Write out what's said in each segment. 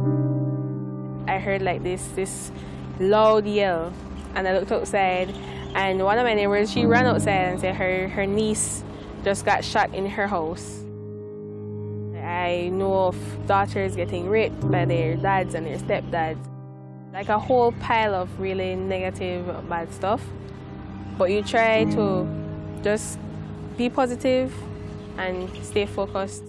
I heard like this, this loud yell and I looked outside and one of my neighbors, she ran outside and said her, her niece just got shot in her house. I know of daughters getting raped by their dads and their stepdads. Like a whole pile of really negative, bad stuff. But you try to just be positive and stay focused.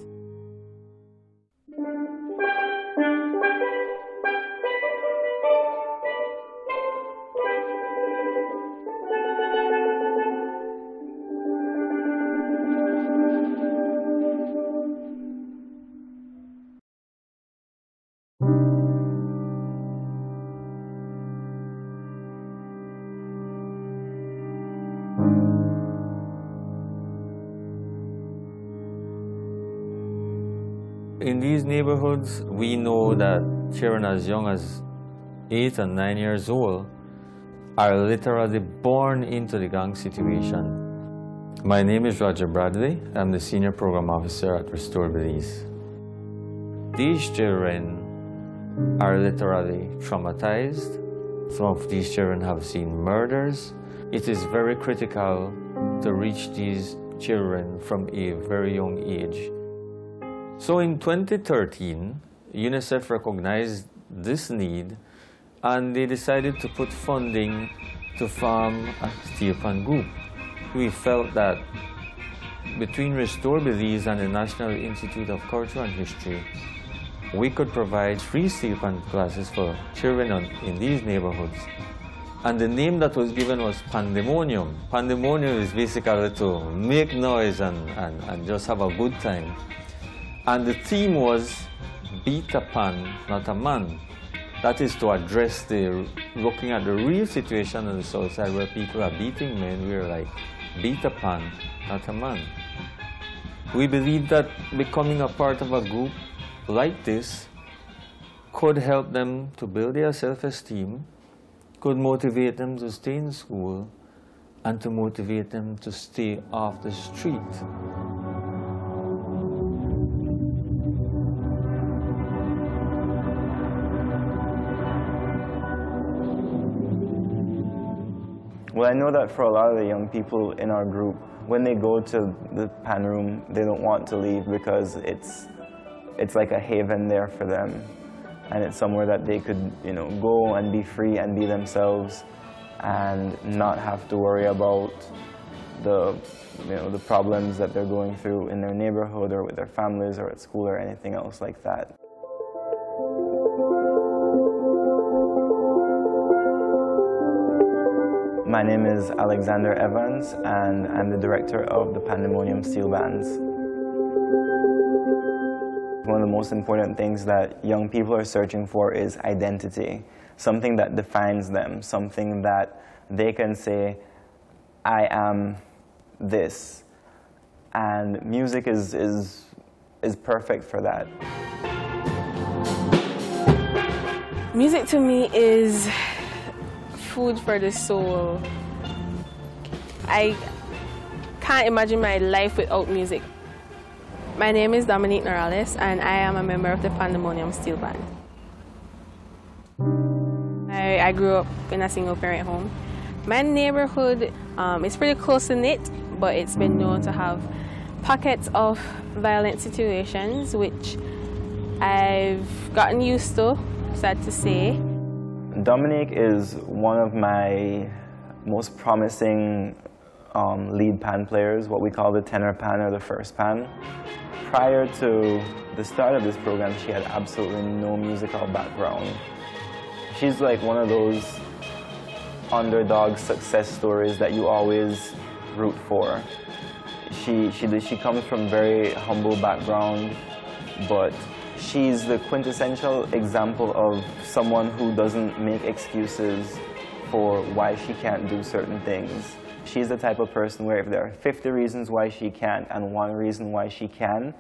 In these neighborhoods, we know that children as young as eight and nine years old are literally born into the gang situation. My name is Roger Bradley. I'm the Senior Program Officer at Restore Belize. These children are literally traumatized. Some of these children have seen murders. It is very critical to reach these children from a very young age so in 2013, UNICEF recognized this need and they decided to put funding to form a steel group. We felt that between Restore Belize and the National Institute of Culture and History, we could provide free steel classes for children in these neighborhoods. And the name that was given was Pandemonium. Pandemonium is basically to make noise and, and, and just have a good time. And the theme was beat a pan, not a man. That is to address the, looking at the real situation on the south side where people are beating men, we're like, beat a pan, not a man. We believe that becoming a part of a group like this could help them to build their self-esteem, could motivate them to stay in school, and to motivate them to stay off the street. Well, I know that for a lot of the young people in our group, when they go to the pan room, they don't want to leave because it's, it's like a haven there for them. And it's somewhere that they could, you know, go and be free and be themselves and not have to worry about the, you know, the problems that they're going through in their neighborhood or with their families or at school or anything else like that. My name is Alexander Evans and I'm the director of the Pandemonium Steel Bands. One of the most important things that young people are searching for is identity, something that defines them, something that they can say, I am this. And music is, is, is perfect for that. Music to me is food for the soul. I can't imagine my life without music. My name is Dominique Norales and I am a member of the Pandemonium Steel Band. I, I grew up in a single parent home. My neighborhood um, is pretty close knit, but it's been known to have pockets of violent situations, which I've gotten used to, sad to say. Dominique is one of my most promising um, lead pan players, what we call the tenor pan or the first pan. Prior to the start of this program, she had absolutely no musical background. She's like one of those underdog success stories that you always root for. She, she, she comes from very humble background, but she's the quintessential example of someone who doesn't make excuses for why she can't do certain things. She's the type of person where if there are 50 reasons why she can't and one reason why she can,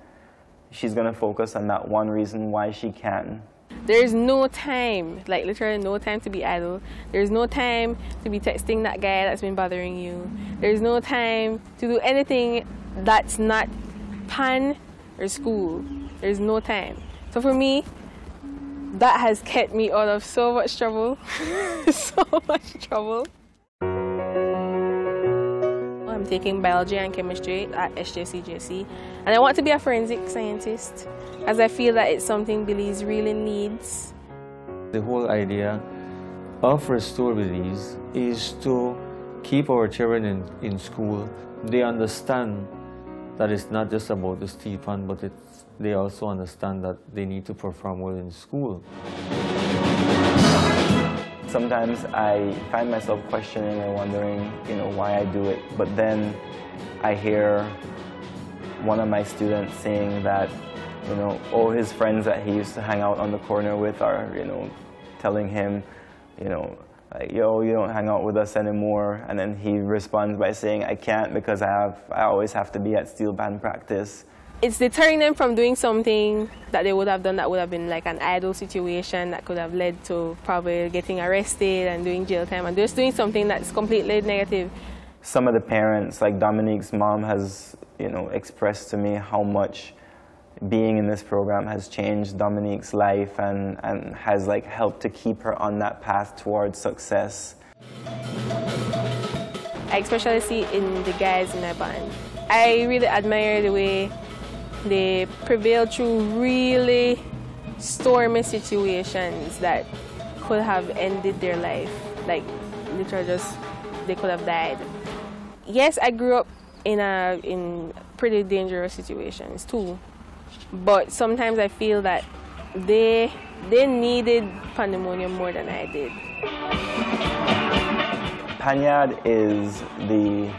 she's going to focus on that one reason why she can. There's no time, like literally no time to be idle. There's no time to be texting that guy that's been bothering you. There's no time to do anything that's not pan or school. There's no time. So for me, that has kept me out of so much trouble. so much trouble. I'm taking biology and chemistry at SJCJC and I want to be a forensic scientist as I feel that it's something Belize really needs. The whole idea of Restore Belize is to keep our children in, in school. They understand that it's not just about the steel pan, but it's, they also understand that they need to perform well in school. Sometimes I find myself questioning and wondering, you know, why I do it. But then I hear one of my students saying that, you know, all his friends that he used to hang out on the corner with are, you know, telling him, you know, like, yo, you don't hang out with us anymore. And then he responds by saying, I can't because I, have, I always have to be at steel band practice. It's deterring them from doing something that they would have done that would have been like an idle situation that could have led to probably getting arrested and doing jail time and just doing something that's completely negative. Some of the parents, like Dominique's mom has, you know, expressed to me how much being in this program has changed Dominique's life and, and has like helped to keep her on that path towards success. I especially see in the guys in my band. I really admire the way they prevail through really stormy situations that could have ended their life. Like literally just they could have died. Yes, I grew up in a in pretty dangerous situations too. But sometimes I feel that they they needed pandemonium more than I did. Panyard is the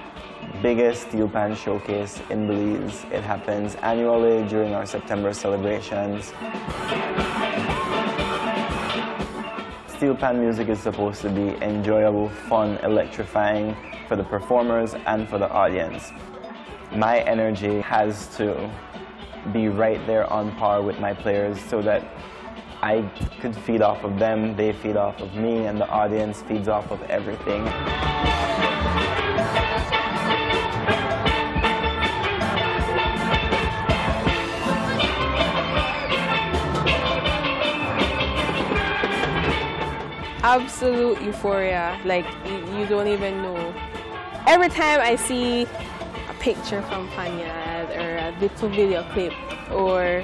biggest steel pan showcase in Belize. It happens annually during our September celebrations. Steel pan music is supposed to be enjoyable, fun, electrifying for the performers and for the audience. My energy has to be right there on par with my players so that I could feed off of them, they feed off of me, and the audience feeds off of everything. Absolute euphoria, like you, don't even know. Every time I see a picture from Panyard or a video clip or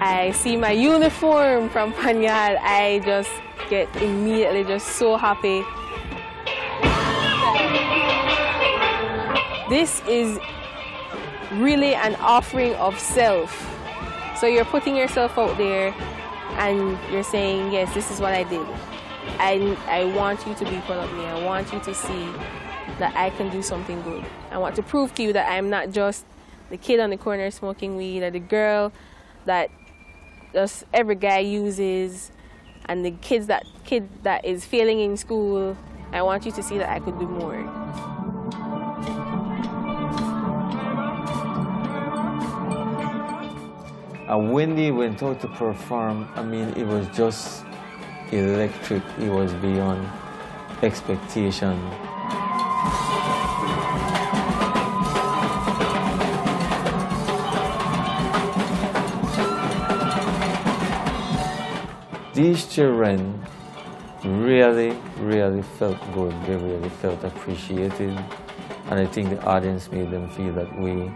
I see my uniform from Panyard, I just get immediately just so happy. This is really an offering of self. So you're putting yourself out there and you're saying, yes, this is what I did. I, I want you to be proud of me. I want you to see that I can do something good. I want to prove to you that I'm not just the kid on the corner smoking weed or the girl that just every guy uses and the kids that kid that is failing in school. I want you to see that I could do more. And when they went out to perform, I mean, it was just electric. It was beyond expectation. These children really, really felt good. They really felt appreciated. And I think the audience made them feel that way.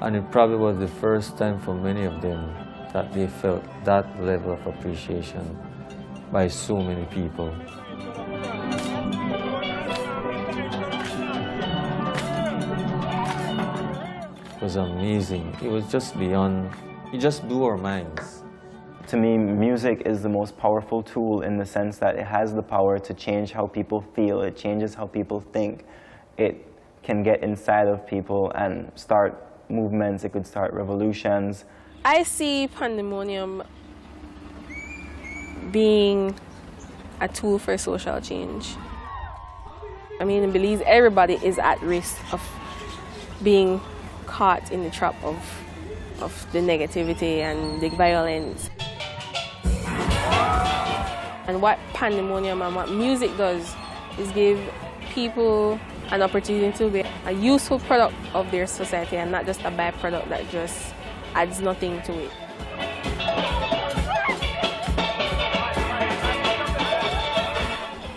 And it probably was the first time for many of them that they felt that level of appreciation by so many people. It was amazing. It was just beyond, it just blew our minds. To me, music is the most powerful tool in the sense that it has the power to change how people feel. It changes how people think. It can get inside of people and start movements. It could start revolutions. I see pandemonium being a tool for social change. I mean, in Belize, everybody is at risk of being caught in the trap of, of the negativity and the violence. And what pandemonium and what music does is give people an opportunity to be a useful product of their society and not just a byproduct that just adds nothing to it.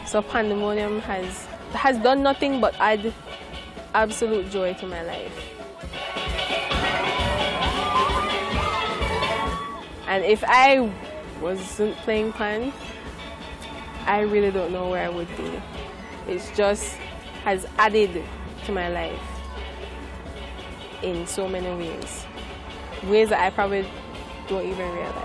So Pandemonium has has done nothing but add absolute joy to my life. And if I wasn't playing Pan, I really don't know where I would be. It's just has added to my life in so many ways. Ways that I probably don't even realize.